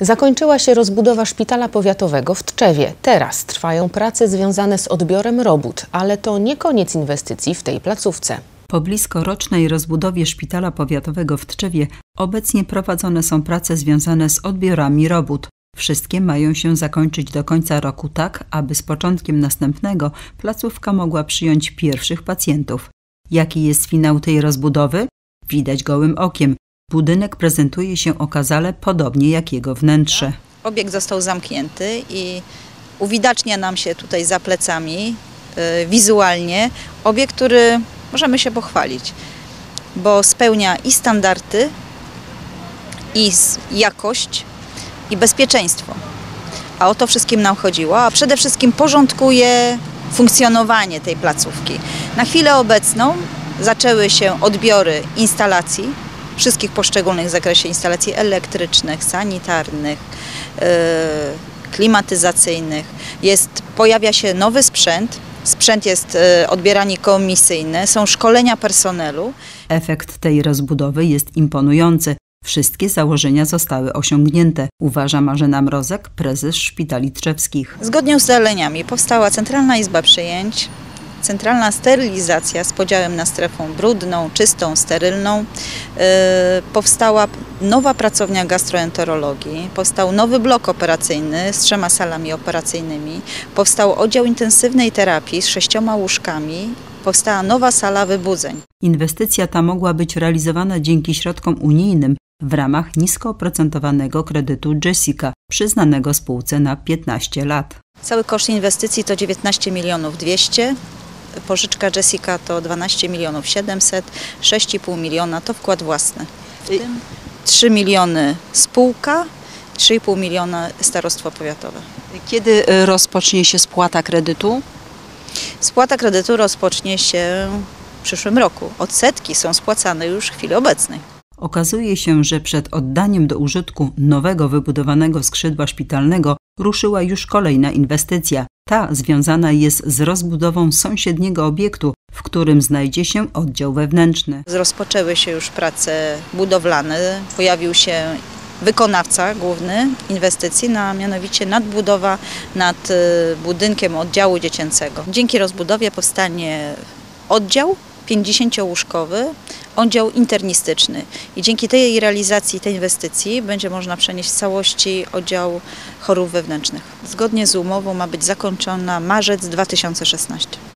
Zakończyła się rozbudowa szpitala powiatowego w Tczewie. Teraz trwają prace związane z odbiorem robót, ale to nie koniec inwestycji w tej placówce. Po blisko rocznej rozbudowie szpitala powiatowego w Tczewie obecnie prowadzone są prace związane z odbiorami robót. Wszystkie mają się zakończyć do końca roku tak, aby z początkiem następnego placówka mogła przyjąć pierwszych pacjentów. Jaki jest finał tej rozbudowy? Widać gołym okiem. Budynek prezentuje się okazale podobnie jak jego wnętrze. Obiekt został zamknięty i uwidacznia nam się tutaj za plecami y, wizualnie obiekt, który możemy się pochwalić, bo spełnia i standardy, i jakość, i bezpieczeństwo. A o to wszystkim nam chodziło, a przede wszystkim porządkuje funkcjonowanie tej placówki. Na chwilę obecną zaczęły się odbiory instalacji, wszystkich poszczególnych w zakresie instalacji elektrycznych, sanitarnych, yy, klimatyzacyjnych. Jest, pojawia się nowy sprzęt, sprzęt jest yy, odbieranie komisyjne, są szkolenia personelu. Efekt tej rozbudowy jest imponujący. Wszystkie założenia zostały osiągnięte, uważa Marzena Mrozek, prezes Szpitali Trzewskich. Zgodnie z ustaleniami powstała Centralna Izba Przyjęć, centralna sterylizacja z podziałem na strefę brudną, czystą, sterylną. E, powstała nowa pracownia gastroenterologii, powstał nowy blok operacyjny z trzema salami operacyjnymi, powstał oddział intensywnej terapii z sześcioma łóżkami, powstała nowa sala wybudzeń. Inwestycja ta mogła być realizowana dzięki środkom unijnym w ramach nisko oprocentowanego kredytu Jessica, przyznanego spółce na 15 lat. Cały koszt inwestycji to 19 milionów 200 pożyczka Jessica to 12 milionów 700, 6,5 miliona to wkład własny. W tym 3 miliony spółka, 3,5 miliona starostwo powiatowe. Kiedy y, rozpocznie się spłata kredytu? Spłata kredytu rozpocznie się w przyszłym roku. Odsetki są spłacane już w chwili obecnej. Okazuje się, że przed oddaniem do użytku nowego wybudowanego skrzydła szpitalnego ruszyła już kolejna inwestycja. Ta związana jest z rozbudową sąsiedniego obiektu, w którym znajdzie się oddział wewnętrzny. Rozpoczęły się już prace budowlane, pojawił się wykonawca główny inwestycji, na mianowicie nadbudowa nad y, budynkiem oddziału dziecięcego. Dzięki rozbudowie powstanie oddział 50-łóżkowy, oddział internistyczny i dzięki tej realizacji tej inwestycji będzie można przenieść w całości oddział chorób wewnętrznych. Zgodnie z umową ma być zakończona marzec 2016.